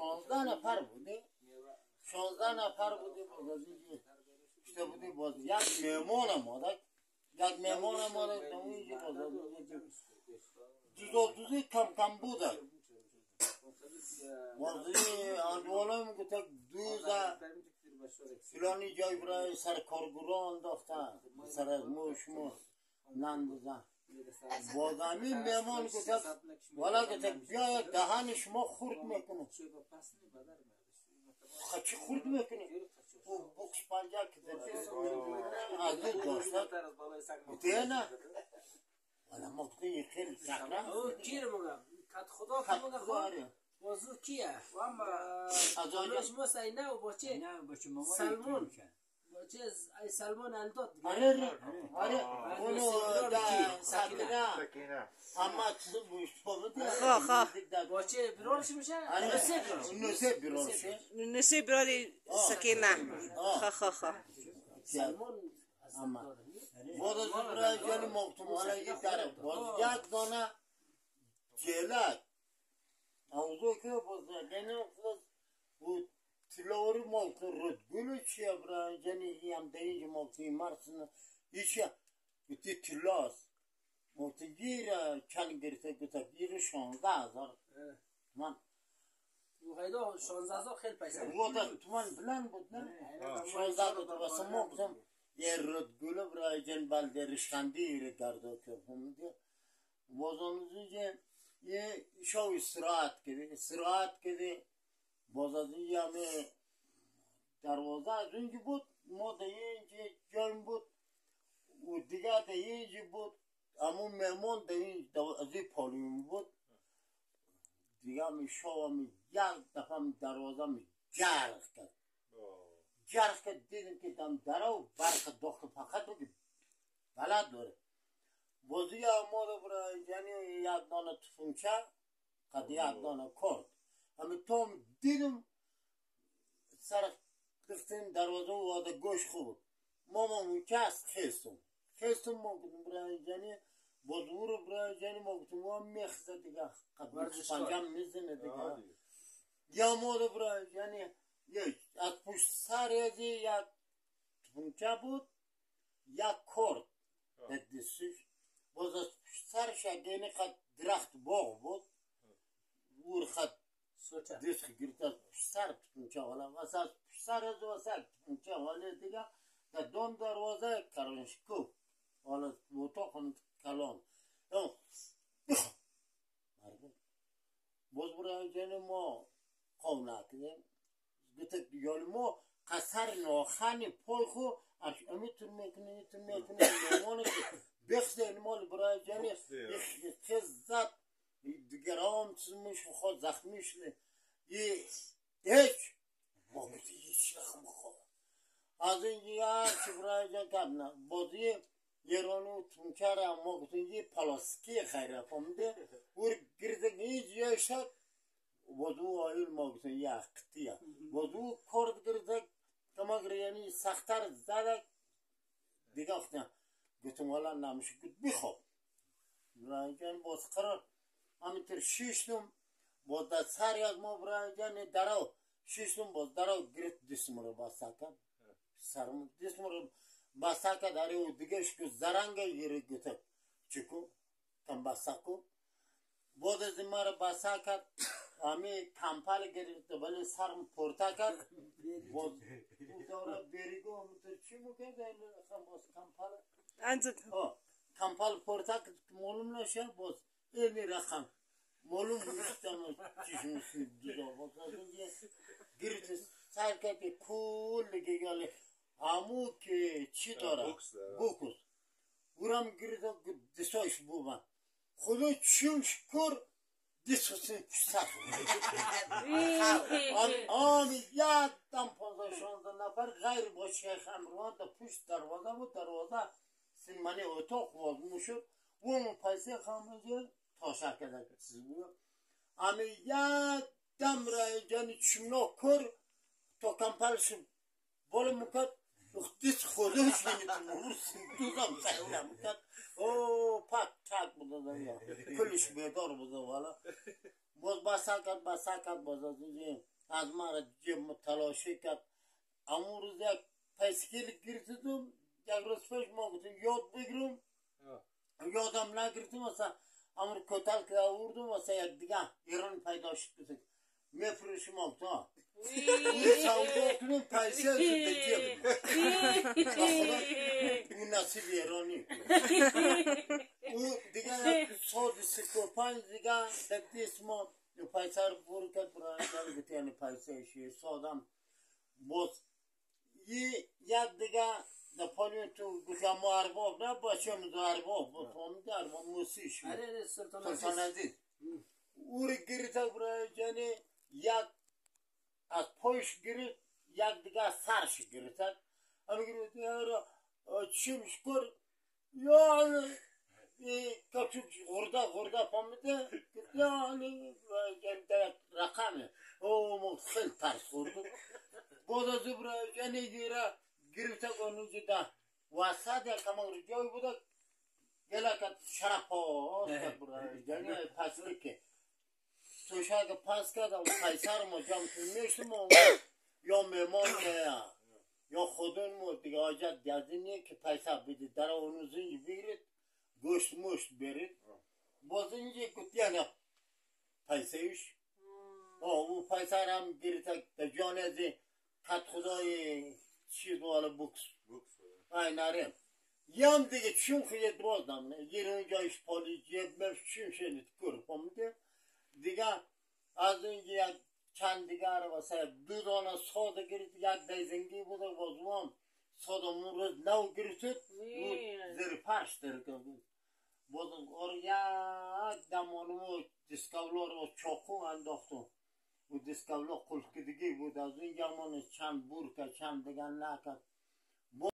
شانزده نفر بوده شانزده نفر بوده باز از اینجا işte بوده باز یک مهمان مادک یک مهمان مادک اینجا جزا جزی کم کم بوده. بازی اندوالای میگه تا دوزه فلانی جای برای سر کارگران انداختن. سر از موش موش نندازن. بازمی مهمان گفت والا گفت بیا دهن شما خورد می‌کنه. خچی خورد می‌کنه؟ او بکس پنجه که از این داشتن گفته نه. والا این خیلی سکره او کیر مگم کت خدا که مگه داره بازو کیه؟ از آنجا. دانش ما سینه و باچه نه باشه مامان سلمان. باچه ای سلمان الداد. آره ره آره. اونو در سکره سکینه اما چیز بوشت پاوده خواه، خواه. باچه برارش میشه آره نسه برارش نسه بیرونشه نسی برای سکینه خا خا خا سلمان از اما. داد باز از برای جان مکتوم حالا یک داره باز یک دانه جلک اوضاع که باز یعنی باز بود تلاوری مکتوم رد گلو چیه برای جانی هم در اینجا مکتوم مرسن ایچه گتی تلاس گیر چند گرفته گتا گیر شانزده هزار من او غیدا 16 هزار خیلی پیسه گوتا تو من بلند بود نه شانزده گتا واسه مکتوم یه رد گلو برای جن بلده رشخندی رو گرده که فهمیدی بازانوزی که یه شو استراحت کده استراحت کده باز از این همه دروازه از بود ما در اینجا جایم بود و دیگه بود اما مهمان در این از این پالیم بود. دیگه می شو می یک دفعه می دروازه می جرخ کرد. جرخ کرد. دیدم که دم دره و برق داخل فقط رو که بلد داره. بازی ما رو برای یعنی یک دانه تفنچه قد یک دانه کرد. همه تو دیدم سر گفتیم دروازه و واده گوش خوب ماما مکست خیستم خیستم ما برای یعنی بازو رو برای ما گفتم ما میخزه دیگه. قد ورزشکار. پنجم می‌زنه دیگه. یا رو برای یعنی یک از پشت سر از یک تفنچه بود کرد. در دستش. باز از پشت سرش یعنی قد درخت باغ بود. ور خد دست گرفت از پشت سر تفنچه حالا. واسه از پشت سر از واسه تفنچه حالا دیگه. در دون دروازه کرنشکو حالا اتاق کلام اون باز برای جن ما قوم نکردیم گفت یعنی ما قصر ناخن پای خو. اش امیتون می‌کنه میتون می‌کنه مهمان که بخزه این مال برای جن خز زد دیگر هم چیز میشه خود زخمی شده یه هیچ ما گفتی هیچ رقم خواه از این یه چی برای جن کردن بازی یه رانو تونکر هم ما گفتیم یه پلاسکی خیره فهمیده ور گردگی جیه شد. وضو آیل ما گفتیم یه اقتیه وضو کرد گرده کما یعنی سختر زده دیگه گفتم گفتم حالا نمیشه گفت بخواب برایجان باز قرار همینطور شیشتم باز در سری از ما برایجان درو شیشتم باز درو گرفت دستم رو بسته کرد سرم دستم رو بسته کرد داره و دیگهش که زرنگ یه گفت چکو کم بسته کن باز از این ما رو بسته Ami kampara gerekti böyle sarım portakal boz. Bu sonra berigo mudur çimu keden boz kampara. Ancak. O kampal portakal molumla şey boz. Eni rakam. Molum üstten çişmişsin duzo bozasın diye. Girtiz. Sarkati kulli gegali. Amu ki çitora. Bokuz. Guram girdi disoş buba. Kulu çim şkur Diskusini küsar. Ani yattan pozisyonda nafar gayr boş yaşam da püş darvada bu darvada sinmani otok olmuşu. Bunun payısı hamıcı toşak eder siz bunu. Ami yattan rayıcanı çimno kur tokan parşı bolu mukat Dis kuruş gibi durursun. Duzam sayıla mukat. Oo pat tak budadım ya. Kulüşmeye doğru budadım valla. Boz basakat basakat bozadım. Azmara cimmi talaşı kat. Amuruzda peskilik girdim. Yagros peş mokudum. Yod bigrim. Yodam ne girdim olsa. Amur kötal kıya vurdum olsa yaddiga. Yerin paydaşı kızık. Mefruşum oldu. Savda oturup paysa ötürdü. این نصیب ایرانی اون دیگه یک ساد سکو پنج دیگه تکتیس ما پیسه رو برو کرد برای نمیگه یعنی پیسه شیه سادم باز. یه یک دیگه در پالیون تو گفتم ما ارباب نه باشه هم در ارباب با فهمیده ارباب موسیش آره آره سلطان سلطان عزیز. او رو برای جانی یک از پایش گرفت یک دیگه سرش گرفت. همه گرفت çimşkur yani e, kaçıp orada orada pamide yani e, kendi rakamı o muhsil ters vurdu. Bu da zıbra yani gira girifte konucu da vasa da kamar joy bu da gelakat şarap o burada yani paslı ki. Soşaga paska da kaysar mı cam tümüştüm onu. Yo memon ne ya. یا خودون ما دیگه آجت دیازینیه که پیسه بدید در اونو زنج بگیرید گوشت مشت برید باز اینجا کتی نه پیسه ایش او پیسه هم گیرید در جان از کت خدای چیز والا بکس ay nare yam dige çun khiyet bozdam ne yerin jayış poli ceb mev çun şenit kur pomde diga az چندگار واسه دودانا سودا گریت یک دیزنگی بود و بازوان سودا مورد نو گریتید زیر پرش درگردید بودن اوریا دمانمو دیسکاولار و چاقو انداختم و دیسکاولا قلقیدگی بود از اون یمان چند بور که چند دیگر نکد